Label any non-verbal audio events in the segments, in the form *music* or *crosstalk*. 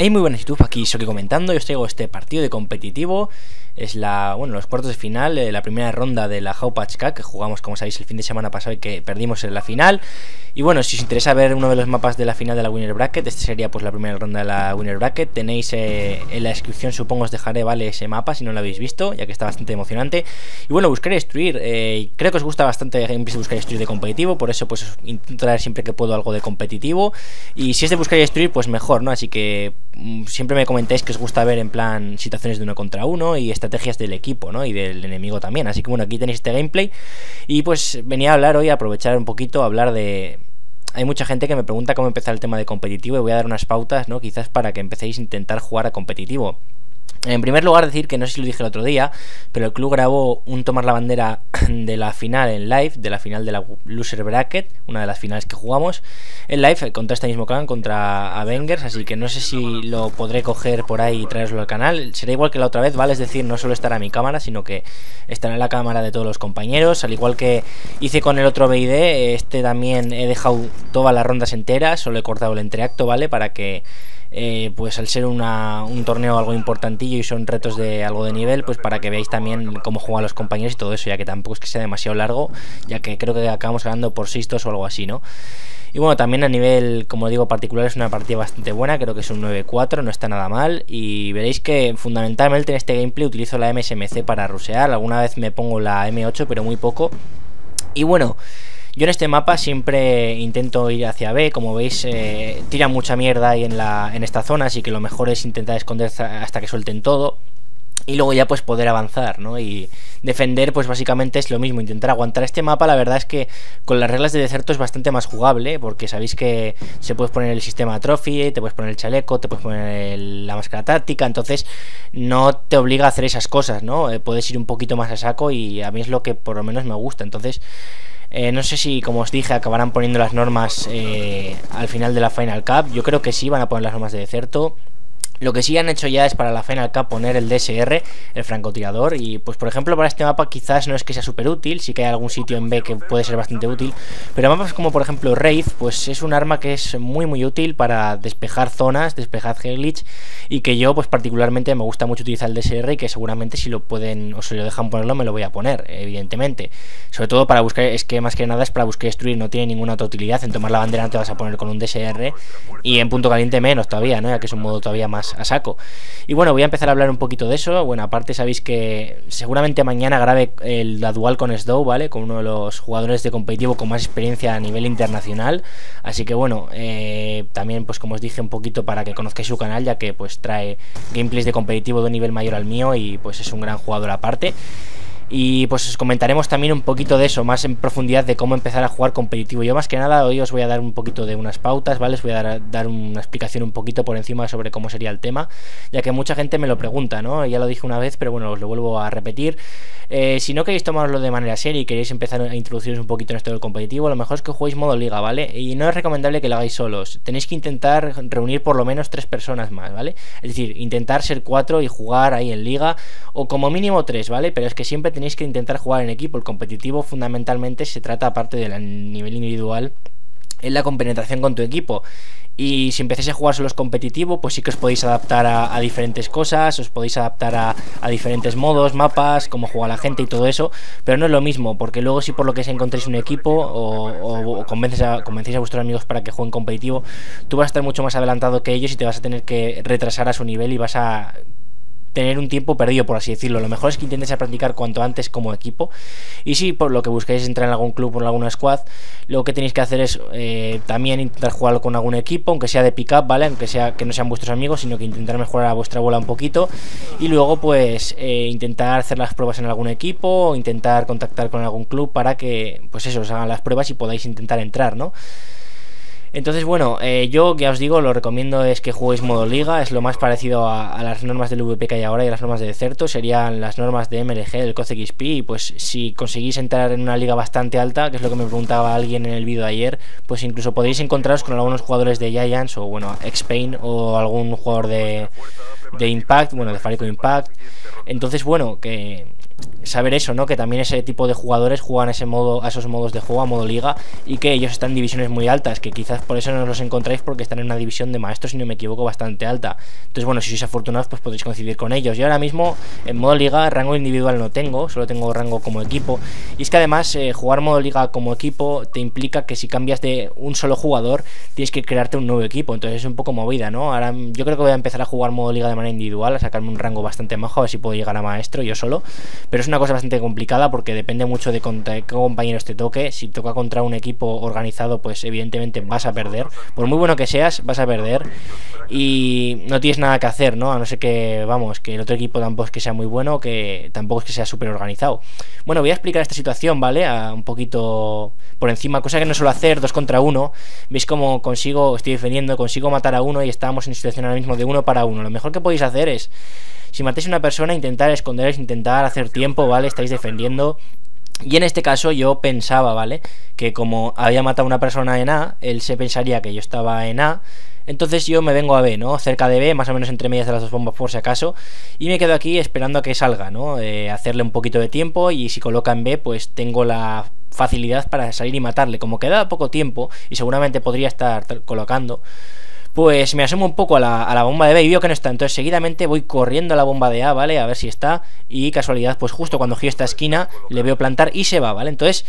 Hey, muy buenas YouTube, aquí Soki comentando, yo os traigo este partido de competitivo. Es la, bueno, los cuartos de final, eh, la primera ronda de la Haupatch Que jugamos, como sabéis, el fin de semana pasado y que perdimos en la final. Y bueno, si os interesa ver uno de los mapas de la final de la Winner Bracket Este sería pues la primera ronda de la Winner Bracket. Tenéis eh, en la descripción, supongo os dejaré, vale, ese mapa si no lo habéis visto Ya que está bastante emocionante. Y bueno, buscar destruir, eh, creo que os gusta bastante buscar y destruir de competitivo Por eso pues intento traer siempre que puedo algo de competitivo. Y si es de buscar y destruir, pues mejor, ¿no? Así que siempre me comentáis que os gusta ver en plan situaciones de uno contra uno y estrategias del equipo, ¿no? Y del enemigo también. Así que bueno, aquí tenéis este gameplay. Y pues venía a hablar hoy, a aprovechar un poquito, a hablar de. Hay mucha gente que me pregunta cómo empezar el tema de competitivo y voy a dar unas pautas, ¿no? Quizás para que empecéis a intentar jugar a competitivo. En primer lugar, decir que no sé si lo dije el otro día, pero el club grabó un tomar la bandera *clears throat* de la final en live, de la final de la Loser Bracket, una de las finales que jugamos en live contra este mismo clan, contra Avengers, así que no sé si lo podré coger por ahí y traerlo al canal. Será igual que la otra vez, ¿vale? Es decir, no solo estará mi cámara, sino que estará en la cámara de todos los compañeros, al igual que hice con el otro BID, este también he dejado todas las rondas enteras, solo he cortado el entreacto, ¿vale? Para que eh, pues al ser un torneo algo importantillo y son retos de algo de nivel, pues para que veáis también cómo juegan los compañeros y todo eso, ya que tampoco es que sea demasiado largo, ya que creo que acabamos ganando por 6 o algo así, ¿no? Y bueno, también a nivel, como digo, particular es una partida bastante buena, creo que es un 9-4, no está nada mal. Y veréis que fundamentalmente en este gameplay utilizo la MSMC para rusear, alguna vez me pongo la M8, pero muy poco. Y bueno, yo en este mapa siempre intento ir hacia B, como veis eh, tira mucha mierda ahí en, la, en esta zona, así que lo mejor es intentar esconder hasta que suelten todo y luego ya pues poder avanzar, ¿no? Y defender pues básicamente es lo mismo, intentar aguantar este mapa, la verdad es que con las reglas de deserto es bastante más jugable, porque sabéis que se puede poner el sistema trophy, te puedes poner el chaleco, te puedes poner la máscara táctica, entonces no te obliga a hacer esas cosas, ¿no? Eh, puedes ir un poquito más a saco y a mí es lo que por lo menos me gusta, entonces eh, no sé si, como os dije, acabarán poniendo las normas eh, al final de la Final Cup. Yo creo que sí, van a poner las normas de deserto. Lo que sí han hecho ya es para la Final Cup poner el DSR, el francotirador, y pues por ejemplo para este mapa quizás no es que sea súper útil, sí que hay algún sitio en B que puede ser bastante útil, pero mapas como por ejemplo Wraith, pues es un arma que es muy muy útil para despejar zonas, despejar glitch, y que yo pues particularmente me gusta mucho utilizar el DSR y que seguramente si lo pueden o si lo dejan ponerlo me lo voy a poner, evidentemente. Sobre todo para buscar, es que más que nada es para buscar destruir, no tiene ninguna otra utilidad, en tomar la bandera no te vas a poner con un DSR, y en punto caliente menos todavía, ¿no? Ya que es un modo todavía más a saco. Y bueno, voy a empezar a hablar un poquito de eso. Bueno, aparte sabéis que seguramente mañana grabe el, la dual con Sdow, ¿vale? Con uno de los jugadores de competitivo con más experiencia a nivel internacional. Así que bueno, eh, también pues como os dije un poquito para que conozcáis su canal, ya que pues trae gameplays de competitivo de un nivel mayor al mío y pues es un gran jugador aparte. Y pues os comentaremos también un poquito de eso, más en profundidad de cómo empezar a jugar competitivo. Yo más que nada hoy os voy a dar un poquito de unas pautas, ¿vale? Os voy a dar, una explicación un poquito por encima sobre cómo sería el tema, ya que mucha gente me lo pregunta, ¿no? Ya lo dije una vez, pero bueno, os lo vuelvo a repetir. Eh, si no queréis tomarlo de manera seria y queréis empezar a introduciros un poquito en esto del competitivo, lo mejor es que juguéis modo liga, ¿vale? Y no es recomendable que lo hagáis solos. Tenéis que intentar reunir por lo menos tres personas más, ¿vale? Es decir, intentar ser cuatro y jugar ahí en liga, o como mínimo tres, ¿vale? Pero es que siempre tenéis que intentar jugar en equipo. El competitivo fundamentalmente se trata, aparte del nivel individual, en la compenetración con tu equipo. Y si empecéis a jugar solos competitivo, pues sí que os podéis adaptar a, diferentes cosas, os podéis adaptar a, diferentes modos, mapas, cómo juega la gente y todo eso, pero no es lo mismo, porque luego si por lo que se encontréis un equipo o, convences a, convencéis a vuestros amigos para que jueguen competitivo, tú vas a estar mucho más adelantado que ellos y te vas a tener que retrasar a su nivel y vas a tener un tiempo perdido, por así decirlo. Lo mejor es que intentes a practicar cuanto antes como equipo. Y si por lo que busquéis entrar en algún club o en alguna squad, lo que tenéis que hacer es eh, también intentar jugarlo con algún equipo, aunque sea de pick-up, ¿vale? Aunque sea que no sean vuestros amigos, sino que intentar mejorar a vuestra bola un poquito. Y luego, pues, eh, intentar hacer las pruebas en algún equipo o intentar contactar con algún club para que, pues eso, os hagan las pruebas y podáis intentar entrar, ¿no? Entonces, bueno, eh, yo ya os digo, lo recomiendo es que juguéis modo liga, es lo más parecido a, las normas del VP que hay ahora y a las normas de Deserto, serían las normas de MLG, del COCE XP, y pues si conseguís entrar en una liga bastante alta, que es lo que me preguntaba alguien en el vídeo de ayer, pues incluso podéis encontraros con algunos jugadores de Giants o bueno, X-Pain o algún jugador de, de Impact, bueno, de Farico Impact. Entonces, bueno, que saber eso, ¿no? Que también ese tipo de jugadores juegan ese modo, a esos modos de juego, a modo liga, y que ellos están en divisiones muy altas, que quizás por eso no los encontráis porque están en una división de maestros, si no me equivoco, bastante alta. Entonces, bueno, si sois afortunados, pues podéis coincidir con ellos. Yo ahora mismo, en modo liga, rango individual no tengo, solo tengo rango como equipo. Y es que además, eh, jugar modo liga como equipo te implica que si cambias de un solo jugador, tienes que crearte un nuevo equipo. Entonces es un poco movida, ¿no? Ahora yo creo que voy a empezar a jugar modo liga de manera individual, a sacarme un rango bastante majo, a ver si puedo llegar a maestro yo solo. Pero es una cosa bastante complicada porque depende mucho de qué compañeros te toque. Si toca contra un equipo organizado, pues evidentemente vas a perder. Por muy bueno que seas, vas a perder. Y no tienes nada que hacer, ¿no? A no ser que, vamos, que el otro equipo tampoco es que sea muy bueno, que tampoco es que sea súper organizado. Bueno, voy a explicar esta situación, ¿vale? Un poquito por encima, cosa que no suelo hacer, dos contra uno. Veis cómo consigo, estoy defendiendo, consigo matar a uno y estamos en situación ahora mismo de uno para uno. Lo mejor que podéis hacer es si matéis a una persona, intentar esconderos, intentar hacer tiempo, ¿vale? Estáis defendiendo. Y en este caso yo pensaba, ¿vale? Que como había matado a una persona en A, él se pensaría que yo estaba en A. Entonces yo me vengo a B, ¿no? Cerca de B, más o menos entre medias de las dos bombas por si acaso. Y me quedo aquí esperando a que salga, ¿no? Eh, hacerle un poquito de tiempo y si coloca en B, pues tengo la facilidad para salir y matarle. Como queda poco tiempo y seguramente podría estar colocando, pues me asomo un poco a la, bomba de B y veo que no está. Entonces seguidamente voy corriendo a la bomba de A, ¿vale? A ver si está. Y casualidad, pues justo cuando giro esta esquina, le veo plantar y se va, ¿vale? Entonces,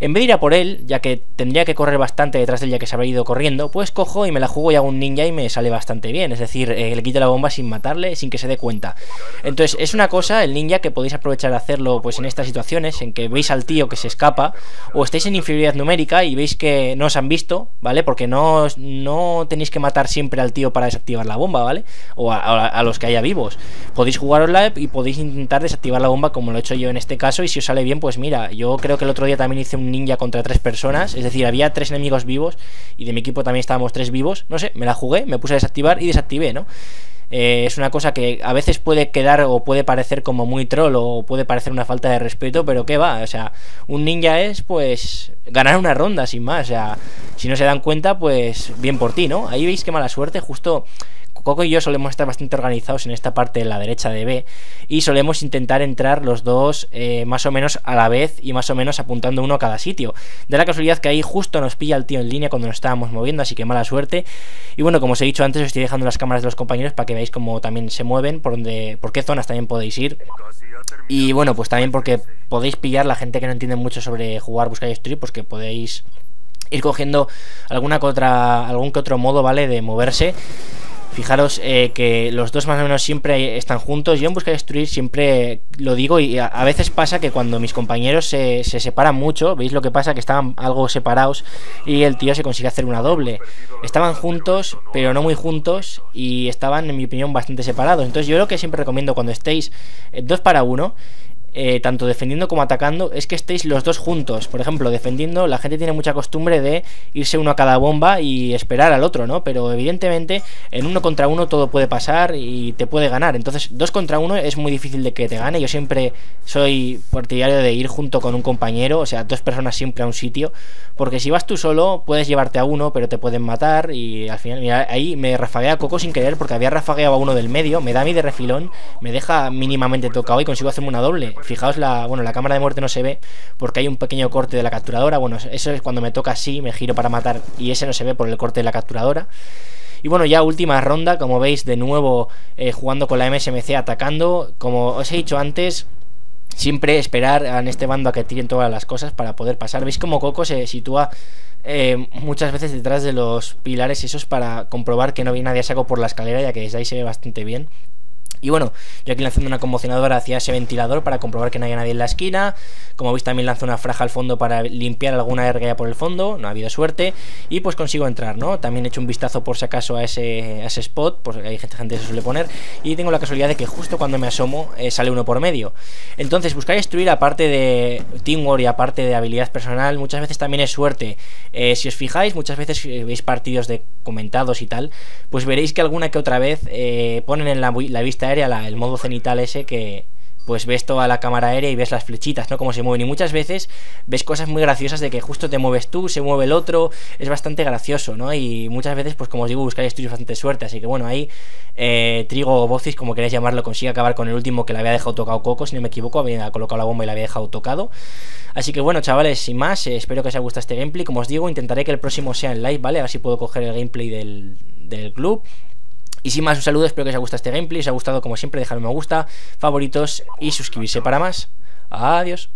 en vez de ir a por él, ya que tendría que correr bastante detrás de él ya que se habría ido corriendo, pues cojo y me la juego y hago un ninja y me sale bastante bien. Es decir, eh, le quito la bomba sin matarle, sin que se dé cuenta. Entonces, es una cosa, el ninja, que podéis aprovechar de hacerlo pues en estas situaciones, en que veis al tío que se escapa, o estáis en inferioridad numérica y veis que no os han visto, ¿vale? Porque no, no tenéis que matar siempre al tío para desactivar la bomba, ¿vale? O a, los que haya vivos. Podéis jugar live y podéis intentar desactivar la bomba como lo he hecho yo en este caso. Y si os sale bien, pues mira, yo creo que el otro día también hice un ninja contra tres personas. Es decir, había tres enemigos vivos y de mi equipo también estábamos tres vivos. No sé, me la jugué, me puse a desactivar y desactivé, ¿no? Eh, es una cosa que a veces puede quedar o puede parecer como muy troll o puede parecer una falta de respeto, pero ¿qué va? O sea, un ninja es pues ganar una ronda sin más. O sea, si no se dan cuenta, pues bien por ti, ¿no? Ahí veis qué mala suerte, justo Coco y yo solemos estar bastante organizados en esta parte de la derecha de B y solemos intentar entrar los dos eh, más o menos a la vez y más o menos apuntando uno a cada sitio. De la casualidad que ahí justo nos pilla el tío en línea cuando nos estábamos moviendo, así que mala suerte. Y bueno, como os he dicho antes, os estoy dejando las cámaras de los compañeros para que veáis cómo también se mueven, por, donde, por qué zonas también podéis ir. Y bueno, pues también porque podéis pillar la gente que no entiende mucho sobre jugar, buscar destruir, pues que podéis ir cogiendo alguna que otra, algún que otro modo, ¿vale? De moverse Fijaros eh, que los dos más o menos siempre están juntos. Yo en Busca de Destruir siempre lo digo y a, veces pasa que cuando mis compañeros se, se, separan mucho, ¿veis lo que pasa? Que estaban algo separados y el tío se consigue hacer una doble. Estaban juntos, pero no muy juntos y estaban, en mi opinión, bastante separados. Entonces yo lo que siempre recomiendo cuando estéis eh, dos para uno eh, tanto defendiendo como atacando, es que estéis los dos juntos. Por ejemplo, defendiendo, la gente tiene mucha costumbre de irse uno a cada bomba y esperar al otro, ¿no? Pero evidentemente, en uno contra uno todo puede pasar y te puede ganar. Entonces, dos contra uno es muy difícil de que te gane. Yo siempre soy partidario de ir junto con un compañero, o sea, dos personas siempre a un sitio, porque si vas tú solo, puedes llevarte a uno, pero te pueden matar. Y al final, mira, ahí me rafaguea Coco sin querer, porque había rafagueado a uno del medio, me da a mí de refilón, me deja mínimamente tocado y consigo hacerme una doble Fijaos, la, bueno, la cámara de muerte no se ve porque hay un pequeño corte de la capturadora. Bueno, eso es cuando me toca así, me giro para matar y ese no se ve por el corte de la capturadora. Y bueno, ya última ronda, como veis, de nuevo eh, jugando con la MSMC, atacando. Como os he dicho antes, siempre esperar en este bando a que tiren todas las cosas para poder pasar. ¿Veis cómo Coco se sitúa eh, muchas veces detrás de los pilares esos para comprobar que no viene nadie a saco por la escalera, ya que desde ahí se ve bastante bien. Y bueno, yo aquí lanzando una conmocionadora hacia ese ventilador para comprobar que no haya nadie en la esquina. Como veis también lanzo una fraja al fondo para limpiar alguna erga por el fondo, no ha habido suerte. Y pues consigo entrar, ¿no? También he hecho un vistazo por si acaso a ese, ese spot, porque hay gente, gente que se suele poner. Y tengo la casualidad de que justo cuando me asomo eh, sale uno por medio. Entonces buscar destruir aparte de teamwork y aparte de habilidad personal, muchas veces también es suerte. Eh, si os fijáis, muchas veces eh, veis partidos de comentados y tal, pues veréis que alguna que otra vez ponen en la vista el modo cenital ese que, pues ves toda la cámara aérea y ves las flechitas, ¿no? Cómo se mueven. Y muchas veces ves cosas muy graciosas de que justo te mueves tú, se mueve el otro. Es bastante gracioso, ¿no? Y muchas veces, pues como os digo, buscáis estudios bastante suerte. Así que bueno, ahí eh, Trigo o Bocis, como queráis llamarlo, consigue acabar con el último que le había dejado tocado Coco, si no me equivoco, había colocado la bomba y la había dejado tocado. Así que bueno, chavales, sin más, eh, espero que os haya gustado este gameplay. Como os digo, intentaré que el próximo sea en live, ¿vale? A ver si puedo coger el gameplay del, del club. Y sin más, un saludo, espero que os haya gustado este gameplay. Si os ha gustado, como siempre, dejadme me gusta, favoritos y suscribirse para más. Adiós.